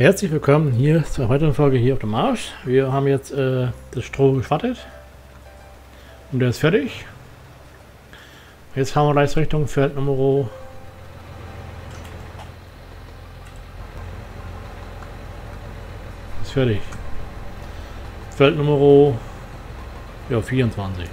Herzlich willkommen hier zur weiteren Folge hier auf dem Marsch. Wir haben jetzt äh, das Stroh geschwattet und der ist fertig. Jetzt fahren wir gleich Richtung Feld Nummer ist fertig. Feld Nummer ja, 24.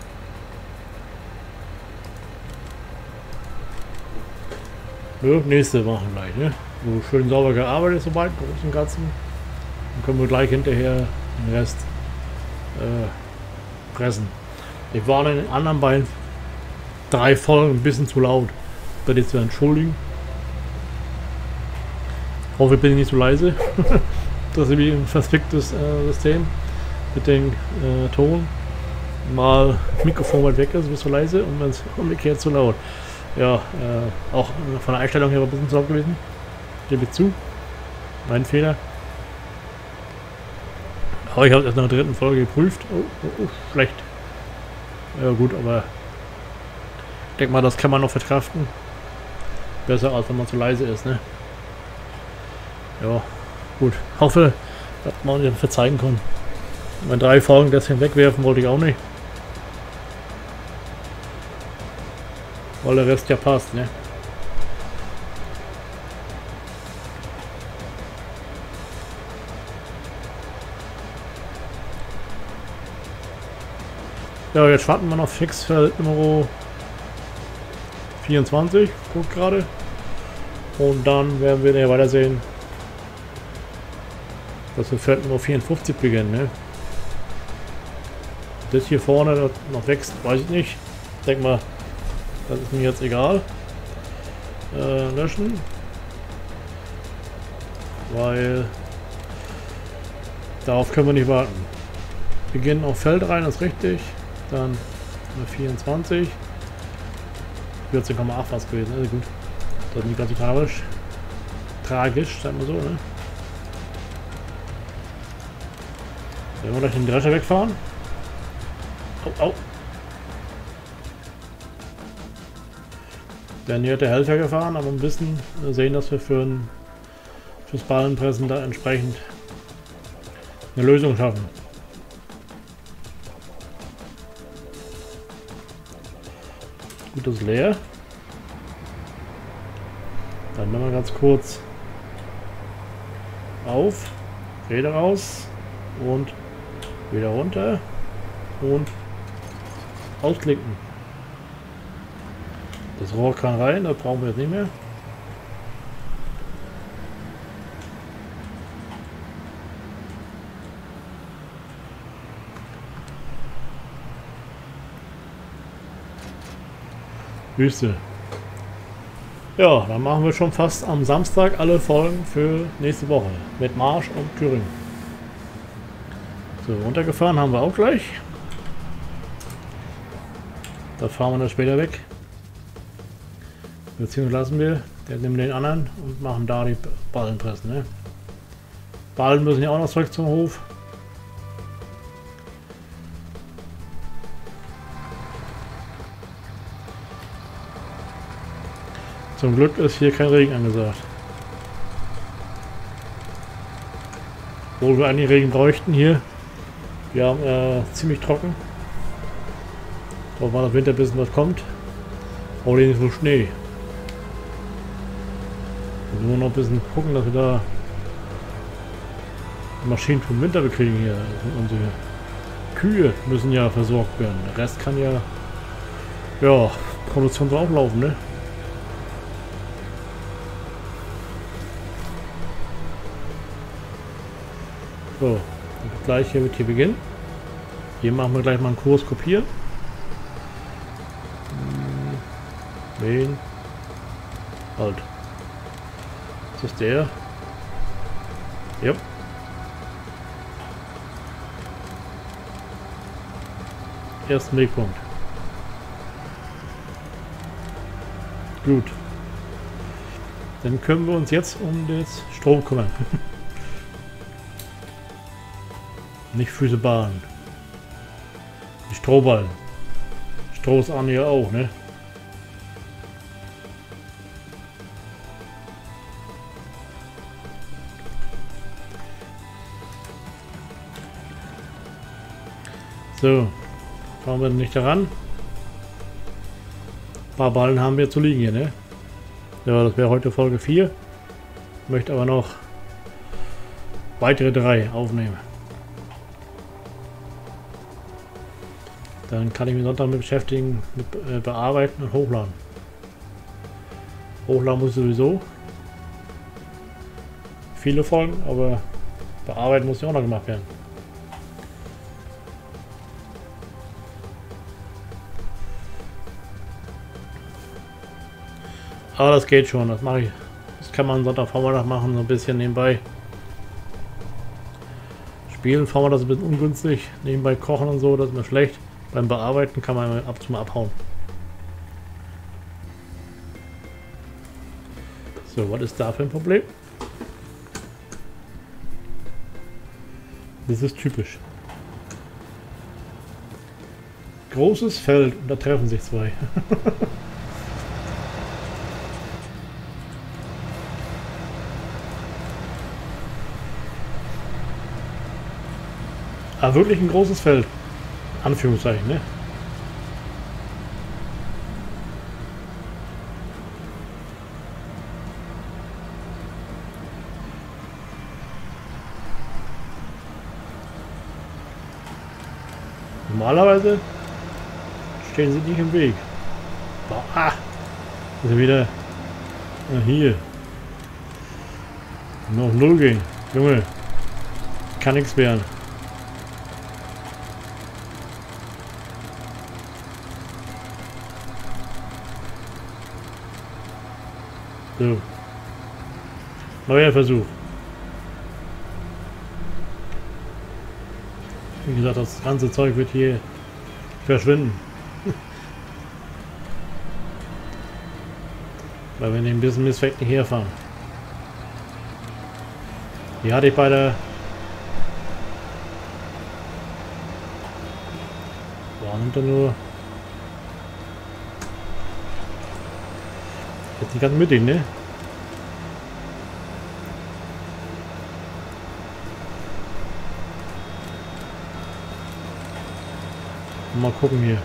Ja, nächste machen gleich, ne? So schön sauber gearbeitet soweit, groß und ganzen. Dann können wir gleich hinterher den Rest äh, pressen. Ich war in den anderen beiden drei Folgen ein bisschen zu laut. Bitte zu entschuldigen. Hoffe, ich bin nicht zu leise. das ist wie ein verficktes äh, System mit dem äh, Ton. Mal Mikrofon weit weg ist, bist du leise und wenn es umgekehrt zu laut. Ja, äh, auch von der Einstellung her war ein bisschen zu laut gewesen gebe zu. Mein Fehler. Aber ich habe es erst nach der dritten Folge geprüft. Oh, oh, oh, schlecht. Ja gut, aber ich denke mal, das kann man noch verkraften. Besser als wenn man zu leise ist, ne? Ja, gut. Hoffe, dass man dir verzeihen kann. Wenn drei Folgen deswegen wegwerfen wollte ich auch nicht. Weil der Rest ja passt, ne? Ja, jetzt warten wir noch fix für Nummer 24, guckt gerade. Und dann werden wir ja weiter sehen, dass wir Feld Nummer 54 beginnen. Ne? Das hier vorne noch wächst, weiß ich nicht. Ich denke mal, das ist mir jetzt egal. Äh, löschen. Weil darauf können wir nicht warten. Wir gehen auf Feld rein, ist richtig. Dann 24. 14,8 war es gewesen, also gut. Das ist nicht ganz so tragisch. Tragisch, sagen wir so, ne? Wenn wir gleich den Drescher wegfahren. Au, au. Werden hier der Helfer gefahren, aber ein bisschen sehen, dass wir für ein, fürs Ballenpressen da entsprechend eine Lösung schaffen. Gut, ist leer. Dann wir ganz kurz auf, Räder raus und wieder runter und ausklicken. Das Rohr kann rein, das brauchen wir jetzt nicht mehr. Wüste. Ja, dann machen wir schon fast am Samstag alle Folgen für nächste Woche mit Marsch und Thüringen. So, runtergefahren haben wir auch gleich. Da fahren wir dann später weg. Beziehungsweise lassen wir, der nimmt den anderen und machen da die Ballenpressen. Ne? Ballen müssen ja auch noch zurück zum Hof. Zum Glück ist hier kein Regen angesagt. Obwohl wir eigentlich Regen bräuchten hier. Wir haben äh, ziemlich trocken. Doch mal im Winter bisschen was kommt. Oder nicht so Schnee. Wir müssen noch ein bisschen gucken, dass wir da Maschinen vom Winter bekriegen hier. Unsere Kühe müssen ja versorgt werden. Der Rest kann ja ja Produktion so auflaufen, ne? So, gleich hier wird hier beginnen. Hier machen wir gleich mal einen Kurs kopieren. Wen? Halt. Ist das der? Ja. Ersten Wegpunkt. Gut. Dann können wir uns jetzt um das Strom kümmern. Nicht Füße Bahn. Strohball. Stroh ist an ja auch, ne? So, fahren wir nicht daran. Ein paar Ballen haben wir zu liegen hier, ne? Ja, das wäre heute Folge 4. Ich möchte aber noch weitere drei aufnehmen. Dann kann ich mich Sonntag mit beschäftigen, mit äh, bearbeiten und hochladen. Hochladen muss ich sowieso. Viele Folgen, aber bearbeiten muss ja auch noch gemacht werden. Aber das geht schon, das mache ich. Das kann man Sonntagvormittag machen, so ein bisschen nebenbei. Spielen wir das ein bisschen ungünstig. Nebenbei kochen und so, das ist mir schlecht. Beim Bearbeiten kann man ab und zu mal abhauen. So, was ist da für ein Problem? Das ist typisch. Großes Feld und da treffen sich zwei. Aber wirklich ein großes Feld. Anführungszeichen, ne? Normalerweise stehen sie nicht im Weg. Ah, ist wieder ah, hier. Noch null gehen. Junge, kann nichts werden. So. Neuer Versuch. Wie gesagt, das ganze Zeug wird hier verschwinden. Weil wir den bisschen Missweg nicht herfahren. Die hatte ich bei der... War nimmt nur... Jetzt nicht ganz mittig, ne? Mal gucken hier.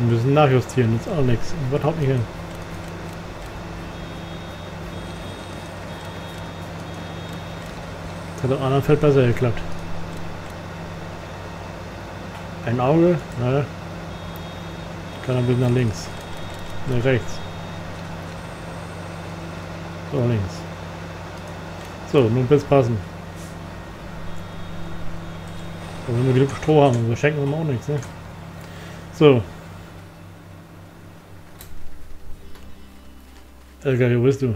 Wir müssen nachjustieren, ist auch nichts. Was haut nicht hin? Hat am anderen Feld besser geklappt. Ein Auge, ne? Kann ein bisschen nach links. Ne, rechts. So, links. So, nun wird's passen. Aber wenn wir genug Stroh haben, wir schenken uns auch nichts, ne? So. Elgar, wo bist du?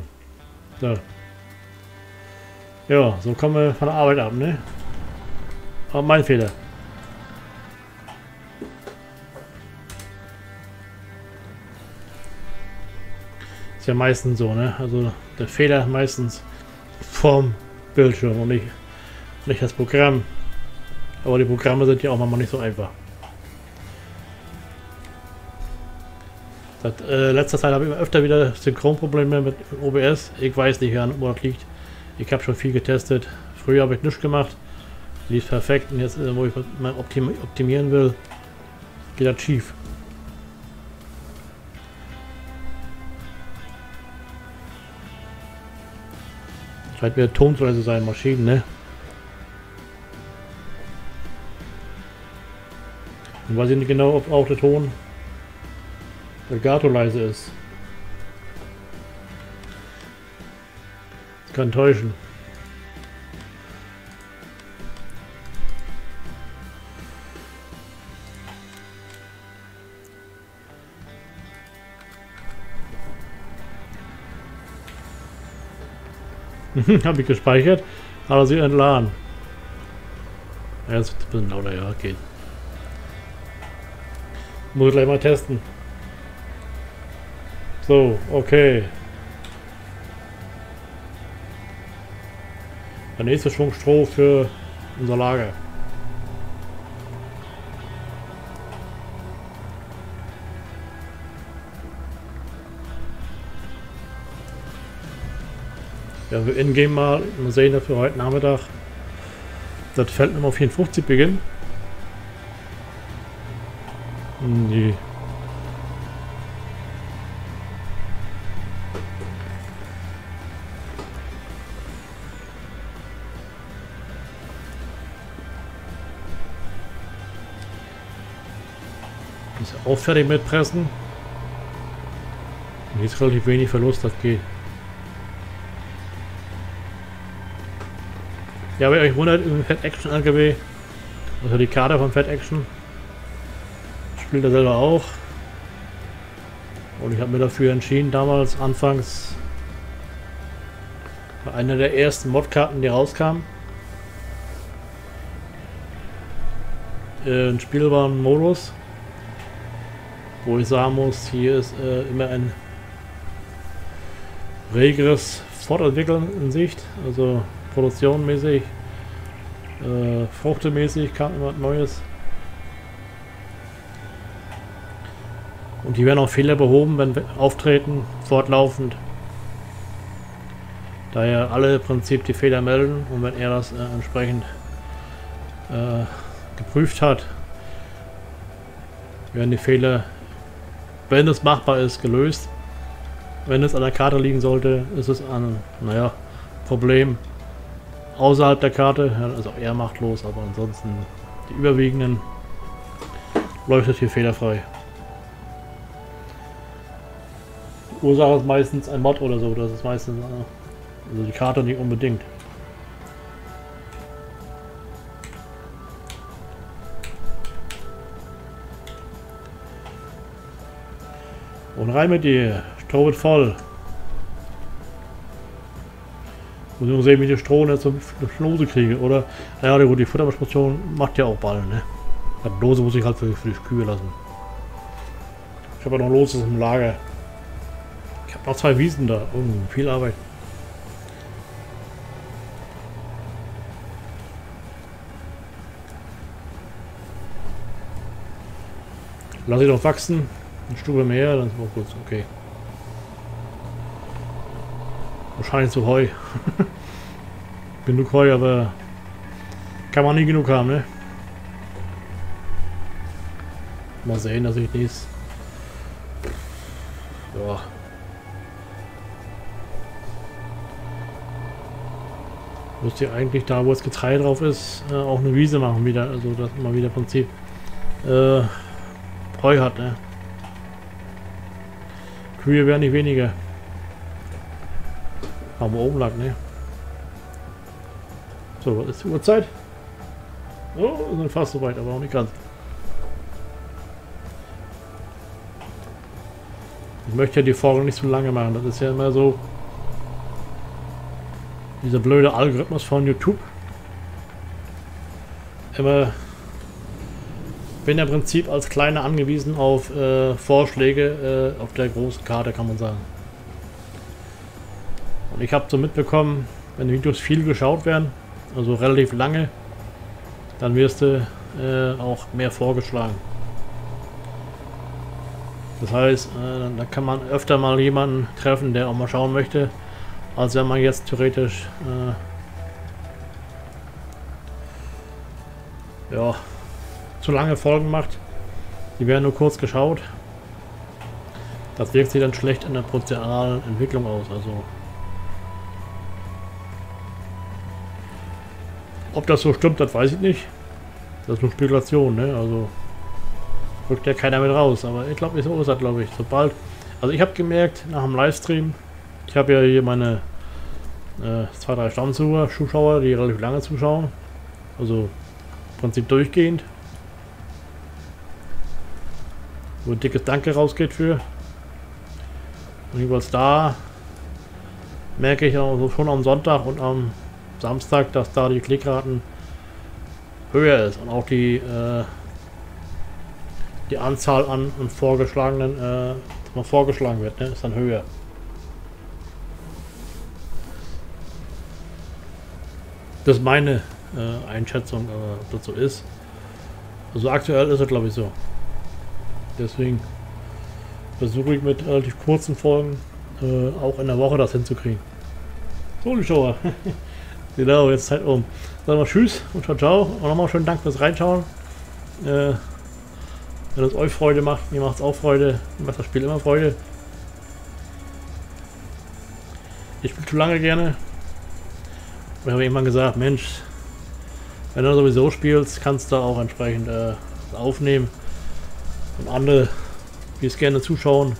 Da. Ja, so kommen wir von der Arbeit ab, ne? Aber mein Fehler. Ist ja meistens so, ne? Also der Fehler meistens vorm Bildschirm und nicht, nicht das Programm. Aber die Programme sind ja auch manchmal nicht so einfach. Seit äh, letzter Zeit habe ich öfter wieder Synchronprobleme mit OBS. Ich weiß nicht, wo das liegt. Ich habe schon viel getestet. Früher habe ich nichts gemacht. Lief perfekt. Und jetzt, äh, wo ich mal optim optimieren will, geht das schief. Scheint wieder Tonpreise sein, Maschinen, ne? Und weiß ich nicht genau, ob auch der Ton legato leise ist. Kann täuschen. Habe ich gespeichert, aber sie entladen. Ja, wird ein bisschen lauter, ja, geht. Muss ich gleich mal testen. So, okay. Der nächste Schwung Stroh für unser Lager. Werden wir in-game mal sehen, dass wir heute Nachmittag das Feld Nummer 54 beginnen. Hm, nee. Auch fertig mit Pressen. Und jetzt relativ wenig Verlust, das geht. Ja, wer euch wundert, im Fat Action LKW, also die Karte von Fat Action, spielt er selber auch. Und ich habe mir dafür entschieden, damals anfangs bei einer der ersten Modkarten, die rauskam. Äh, ein spielbaren Modus, wo ich sagen muss, hier ist äh, immer ein regeres Fortentwickeln in Sicht, also produktionmäßig, äh, fruchtemäßig kam immer Neues. Und die werden auch Fehler behoben, wenn auftreten, fortlaufend. Daher alle im Prinzip die Fehler melden und wenn er das äh, entsprechend äh, geprüft hat, werden die Fehler, wenn es machbar ist, gelöst. Wenn es an der Karte liegen sollte, ist es ein, naja, Problem außerhalb der Karte. Also eher machtlos, aber ansonsten die überwiegenden läuft es hier fehlerfrei. Ursache ist meistens ein Mod oder so. Das ist meistens äh, also die Karte nicht unbedingt. Und rein mit dir. Stroh wird voll. Muss nur sehen, wie die Stroh jetzt eine Schnose kriege. Oder, naja, gut, die Futtermaschine macht ja auch Ballen, ne? Die Dose muss ich halt für, für die Kühe lassen. Ich habe ja noch Loses im Lager. Ich habe noch zwei Wiesen da. Oh, viel Arbeit. Lass ich doch wachsen. Eine Stube mehr, dann ist auch gut. Okay. Wahrscheinlich zu Heu. genug Heu, aber kann man nie genug haben, ne? Mal sehen, dass ich dies. Ja. Müsste ihr eigentlich da, wo das Getreide drauf ist, äh, auch eine Wiese machen wieder. Also, dass man wieder Prinzip äh, Heu hat, ne? Kühe werden nicht weniger. Aber oben lag, ne? So, was ist die Uhrzeit? Oh, sind fast so weit, aber auch nicht ganz. Ich möchte ja die Folge nicht so lange machen. Das ist ja immer so dieser blöde Algorithmus von YouTube. Immer bin im Prinzip als Kleiner angewiesen auf äh, Vorschläge äh, auf der großen Karte, kann man sagen. Und ich habe so mitbekommen, wenn Videos viel geschaut werden, also relativ lange, dann wirst du äh, auch mehr vorgeschlagen. Das heißt, äh, da kann man öfter mal jemanden treffen, der auch mal schauen möchte, als wenn man jetzt theoretisch äh, ja, zu lange Folgen macht. Die werden nur kurz geschaut. Das wirkt sich dann schlecht in der prozentualen Entwicklung aus. Also ob das so stimmt, das weiß ich nicht. Das ist nur Spekulation, ne? Also rückt ja keiner mit raus. Aber ich glaube, so ist das, glaube ich. Sobald. Also ich habe gemerkt nach dem Livestream, ich habe ja hier meine äh, zwei, drei Stammzuschauer, die relativ lange zuschauen. Also im Prinzip durchgehend. Wo ein dickes Danke rausgeht für. Und jeweils da merke ich auch schon am Sonntag und am Samstag, dass da die Klickraten höher ist und auch die äh, die Anzahl an, an vorgeschlagenen, äh, was vorgeschlagen wird, ne, ist dann höher. Das ist meine äh, Einschätzung, ob das ist. Also aktuell ist es glaube ich so. Deswegen versuche ich mit relativ kurzen Folgen äh, auch in der Woche das hinzukriegen. Zuschauer. genau, jetzt Zeit um. Sagen wir Tschüss und ciao, ciao. Und nochmal schönen Dank fürs Reinschauen. Äh, wenn es euch Freude macht, mir macht es auch Freude. Mir macht das Spiel immer Freude. Ich spiele zu lange gerne. Und habe irgendwann gesagt, Mensch, wenn du sowieso spielst, kannst du auch entsprechend äh, aufnehmen. Und andere, die es gerne zuschauen,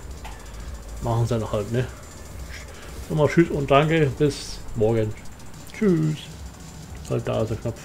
machen es dann halt, ne? Nochmal Tschüss und danke, bis morgen. Tschüss. Halt da ist der Knopf.